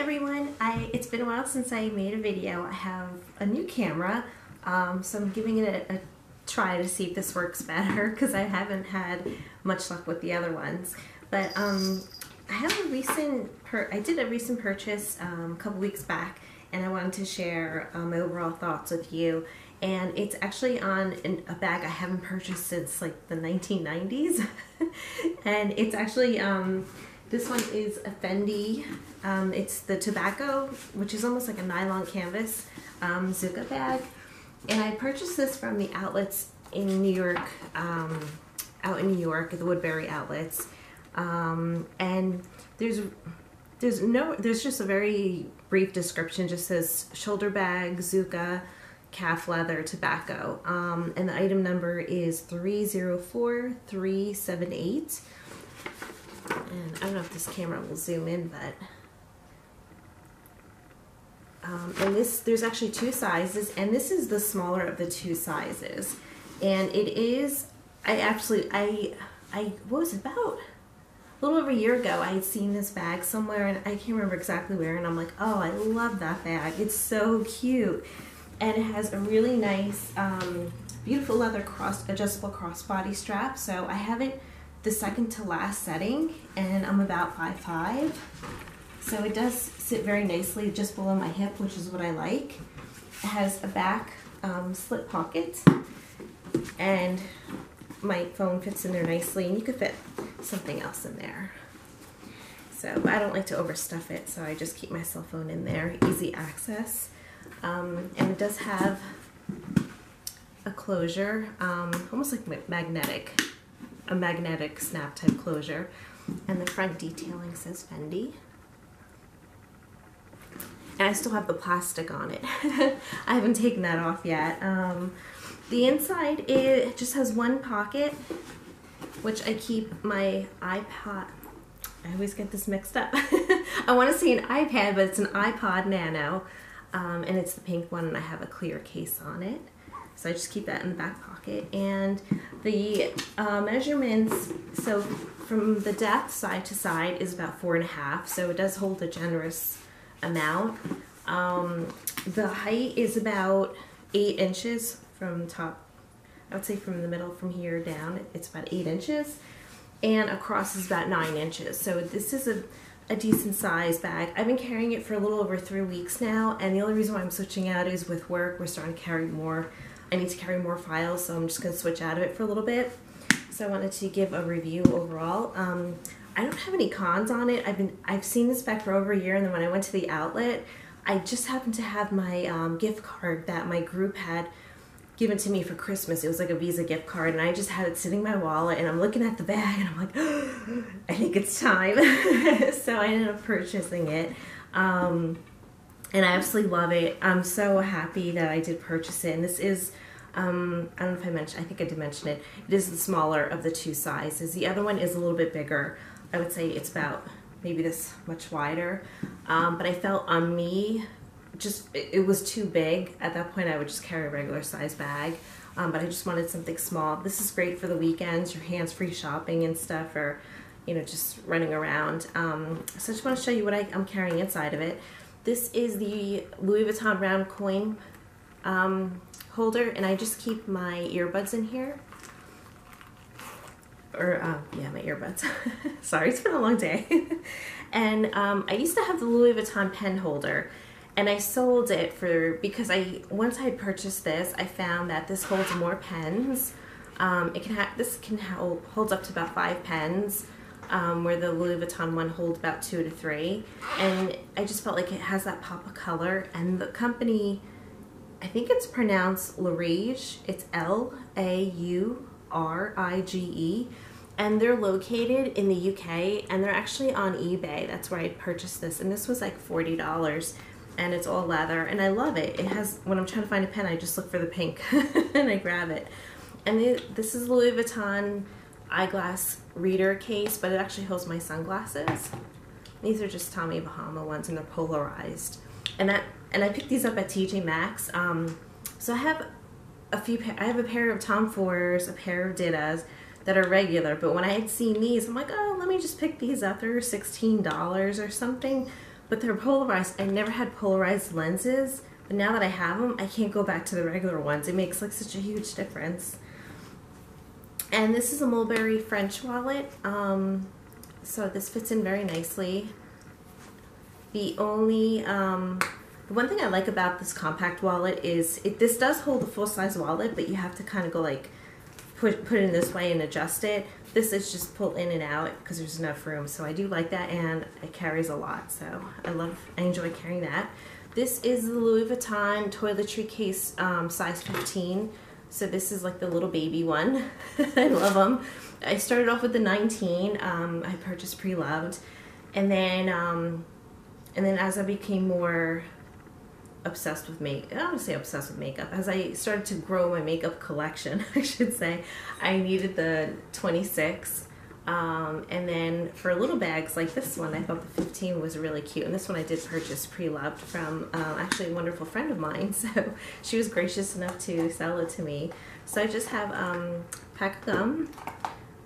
everyone. I It's been a while since I made a video. I have a new camera, um, so I'm giving it a, a try to see if this works better because I haven't had much luck with the other ones. But um, I have a recent, I did a recent purchase um, a couple weeks back and I wanted to share um, my overall thoughts with you. And it's actually on an, a bag I haven't purchased since like the 1990s. and it's actually, um, this one is a Fendi. Um, it's the tobacco, which is almost like a nylon canvas um, Zucca bag. And I purchased this from the outlets in New York, um, out in New York, the Woodbury outlets. Um, and there's there's no there's just a very brief description. Just says shoulder bag, zucca calf leather, tobacco, um, and the item number is three zero four three seven eight. And I don't know if this camera will zoom in, but um, and this, there's actually two sizes, and this is the smaller of the two sizes. And it is, I actually, I, I, what was it about? A little over a year ago, I had seen this bag somewhere, and I can't remember exactly where, and I'm like, oh, I love that bag. It's so cute. And it has a really nice, um, beautiful leather cross, adjustable crossbody strap. So I have it the second to last setting, and I'm about 5'5". So it does sit very nicely just below my hip, which is what I like. It has a back um, slip pocket and my phone fits in there nicely and you could fit something else in there. So I don't like to overstuff it, so I just keep my cell phone in there, easy access. Um, and it does have a closure, um, almost like magnetic, a magnetic snap type closure. And the front detailing says Fendi and I still have the plastic on it. I haven't taken that off yet. Um, the inside, it just has one pocket, which I keep my iPod. I always get this mixed up. I want to say an iPad, but it's an iPod Nano, um, and it's the pink one, and I have a clear case on it. So I just keep that in the back pocket. And the uh, measurements, so from the depth side to side is about four and a half, so it does hold a generous amount. Um, the height is about eight inches from top, I would say from the middle from here down, it's about eight inches. And across is about nine inches. So this is a, a decent size bag. I've been carrying it for a little over three weeks now. And the only reason why I'm switching out is with work, we're starting to carry more. I need to carry more files, so I'm just gonna switch out of it for a little bit. So I wanted to give a review overall. Um, I don't have any cons on it. I've been I've seen this back for over a year, and then when I went to the outlet, I just happened to have my um, gift card that my group had given to me for Christmas. It was like a Visa gift card, and I just had it sitting in my wallet, and I'm looking at the bag, and I'm like, oh, I think it's time. so I ended up purchasing it. Um, and I absolutely love it. I'm so happy that I did purchase it. And this is, um, I don't know if I mentioned, I think I did mention it. It is the smaller of the two sizes. The other one is a little bit bigger. I would say it's about maybe this much wider. Um, but I felt on me, just it, was too big. At that point, I would just carry a regular size bag. Um, but I just wanted something small. This is great for the weekends, your hands-free shopping and stuff, or you know, just running around. Um, so I just want to show you what I, am carrying inside of it. This is the Louis Vuitton round coin um, holder, and I just keep my earbuds in here or uh, yeah, my earbuds. Sorry, it's been a long day. and um, I used to have the Louis Vuitton pen holder, and I sold it for because I once I purchased this, I found that this holds more pens. Um, it can have this can hold holds up to about five pens. Um, where the Louis Vuitton one holds about two to three. And I just felt like it has that pop of color. And the company, I think it's pronounced Laurige. It's L-A-U R-I-G-E and they're located in the UK and they're actually on eBay. That's where I purchased this and this was like $40 and it's all leather and I love it. It has, when I'm trying to find a pen, I just look for the pink and I grab it. And this is Louis Vuitton eyeglass reader case, but it actually holds my sunglasses. These are just Tommy Bahama ones and they're polarized. And that, and I picked these up at TJ Maxx. Um, so I have a few, I have a pair of Tom Fords, a pair of Ditas that are regular, but when I had seen these, I'm like, oh, let me just pick these up. They're $16 or something. but they're polarized. I never had polarized lenses, but now that I have them, I can't go back to the regular ones. It makes like such a huge difference. And this is a mulberry French wallet. Um, so this fits in very nicely. The only, um, the one thing I like about this compact wallet is it this does hold a full-size wallet, but you have to kind of go like put put it in this way and adjust it. This is just pull in and out because there's enough room. So I do like that and it carries a lot. So I love, I enjoy carrying that. This is the Louis Vuitton toiletry case um, size 15. So this is like the little baby one. I love them. I started off with the 19. Um, I purchased pre-loved. And then, um, and then as I became more obsessed with make I don't want to say obsessed with makeup as I started to grow my makeup collection I should say I needed the 26 um, and then for little bags like this one I thought the 15 was really cute and this one I did purchase pre-loved from um, actually a wonderful friend of mine so she was gracious enough to sell it to me so I just have um, pack of gum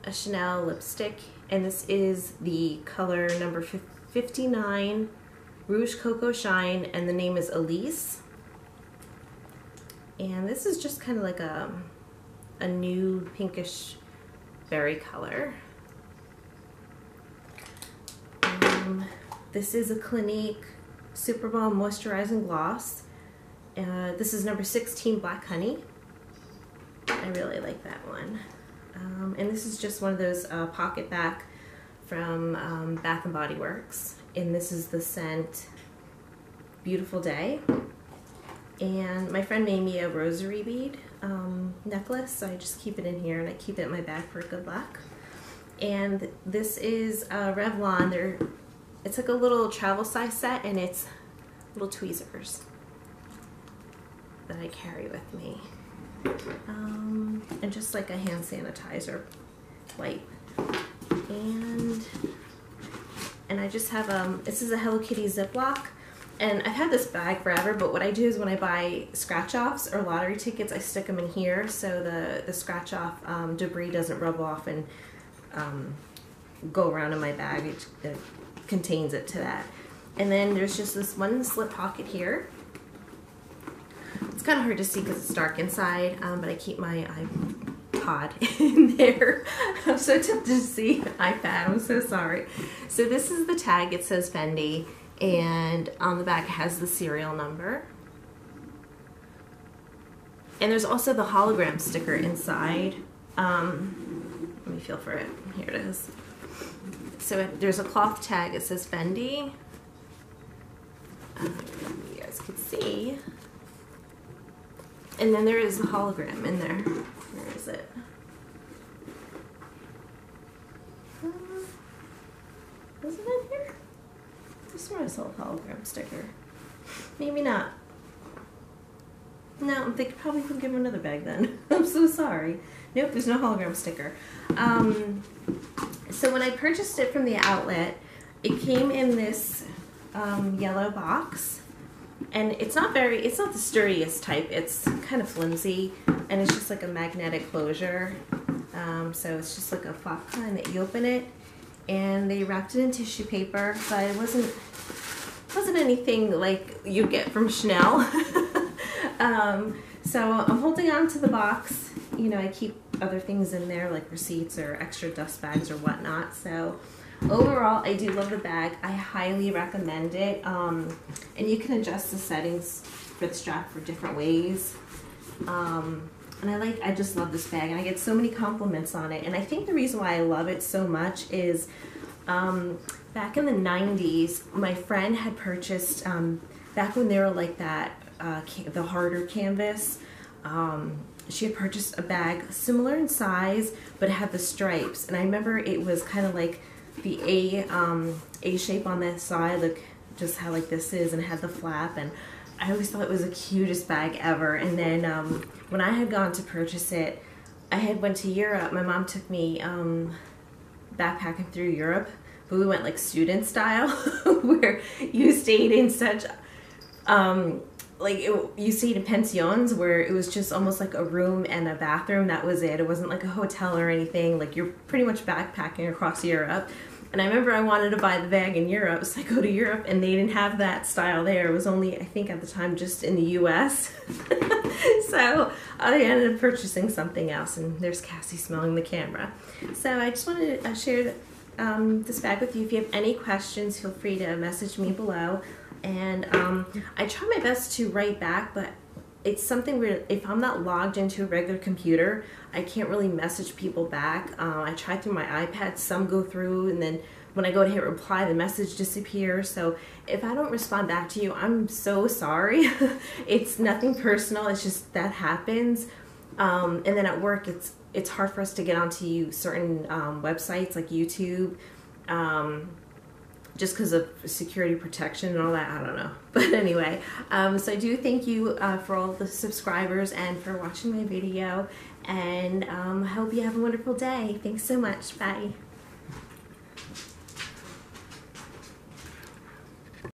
a Chanel lipstick and this is the color number 59 Rouge Coco Shine, and the name is Elise. And this is just kind of like a, a new pinkish berry color. Um, this is a Clinique Super Balm Moisturizing Gloss. Uh, this is number 16 Black Honey. I really like that one. Um, and this is just one of those uh, PocketBac from um, Bath & Body Works and this is the scent Beautiful Day. And my friend made me a rosary bead um, necklace, so I just keep it in here and I keep it in my bag for good luck. And this is uh, Revlon. They're, it's like a little travel size set and it's little tweezers that I carry with me. Um, and just like a hand sanitizer wipe. And and I just have, um, this is a Hello Kitty Ziploc. And I've had this bag forever, but what I do is when I buy scratch-offs or lottery tickets, I stick them in here so the, the scratch-off um, debris doesn't rub off and um, go around in my bag. It, it contains it to that. And then there's just this one slip pocket here. It's kind of hard to see because it's dark inside, um, but I keep my iPod in there. I'm so tempted to see iPad. I'm so sorry. So this is the tag. It says Fendi, and on the back it has the serial number. And there's also the hologram sticker inside. Um, let me feel for it. Here it is. So there's a cloth tag. It says Fendi. Um, you guys can see. And then there is the hologram in there. Where is it? Uh, is it in here? I swear I saw a hologram sticker. Maybe not. No, they could probably could give him another bag then. I'm so sorry. Nope, there's no hologram sticker. Um, so when I purchased it from the outlet, it came in this um, yellow box. And it's not very it's not the sturdiest type. It's kind of flimsy and it's just like a magnetic closure. Um, so it's just like a flap kind that you open it and they wrapped it in tissue paper but it wasn't wasn't anything like you get from Chanel. Um, so I'm holding on to the box. You know I keep other things in there like receipts or extra dust bags or whatnot so Overall, I do love the bag. I highly recommend it. Um, and you can adjust the settings for the strap for different ways. Um, and I like, I just love this bag and I get so many compliments on it. And I think the reason why I love it so much is um, back in the 90s, my friend had purchased, um, back when they were like that, uh, the harder canvas, um, she had purchased a bag similar in size, but it had the stripes. And I remember it was kind of like the A um, A shape on the side, like just how like this is, and had the flap, and I always thought it was the cutest bag ever. And then um, when I had gone to purchase it, I had went to Europe. My mom took me um, backpacking through Europe, but we went like student style, where you stayed in such um, like it, you stayed in pensions where it was just almost like a room and a bathroom. That was it. It wasn't like a hotel or anything. Like you're pretty much backpacking across Europe And I remember I wanted to buy the bag in Europe, so I go to Europe and they didn't have that style there. It was only, I think at the time, just in the US. so I ended up purchasing something else, and there's Cassie smelling the camera. So I just wanted to uh, share um, this bag with you. If you have any questions, feel free to message me below. And um, I try my best to write back, but it's something where if I'm not logged into a regular computer, I can't really message people back. Uh, I try through my iPad, some go through, and then when I go to hit reply, the message disappears. So if I don't respond back to you, I'm so sorry. it's nothing personal. It's just that happens. Um, and then at work, it's it's hard for us to get onto you certain um, websites like YouTube. Um, just because of security protection and all that. I don't know. But anyway, um, so I do thank you uh, for all the subscribers and for watching my video. And um, I hope you have a wonderful day. Thanks so much. Bye.